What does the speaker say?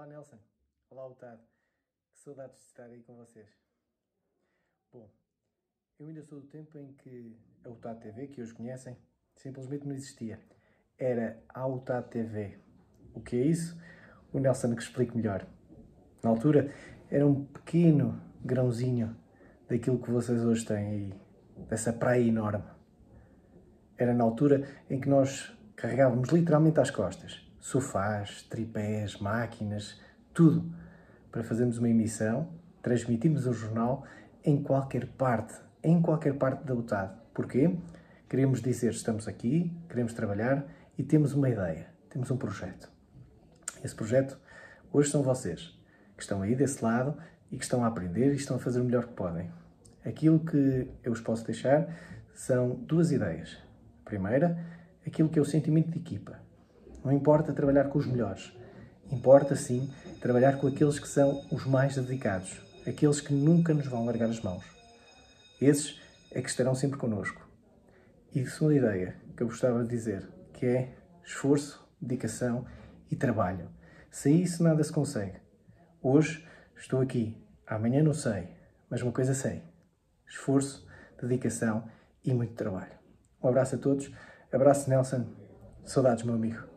Olá Nelson, olá Otávio, que saudades de estar aí com vocês. Bom, eu ainda sou do tempo em que a UTAD TV, que hoje conhecem, simplesmente não existia. Era a UTAD TV. O que é isso? O Nelson que explique melhor. Na altura era um pequeno grãozinho daquilo que vocês hoje têm aí, dessa praia enorme. Era na altura em que nós carregávamos literalmente às costas sofás, tripés, máquinas, tudo para fazermos uma emissão, transmitirmos o jornal em qualquer parte, em qualquer parte da UTAD. Porquê? Queremos dizer estamos aqui, queremos trabalhar e temos uma ideia, temos um projeto. Esse projeto hoje são vocês, que estão aí desse lado e que estão a aprender e estão a fazer o melhor que podem. Aquilo que eu vos posso deixar são duas ideias. A primeira, aquilo que é o sentimento de equipa. Não importa trabalhar com os melhores. Importa, sim, trabalhar com aqueles que são os mais dedicados, aqueles que nunca nos vão largar as mãos. Esses é que estarão sempre connosco. E segunda ideia que eu gostava de dizer, que é esforço, dedicação e trabalho. Sem isso nada se consegue. Hoje estou aqui, amanhã não sei, mas uma coisa sei: esforço, dedicação e muito trabalho. Um abraço a todos, abraço Nelson, saudades meu amigo.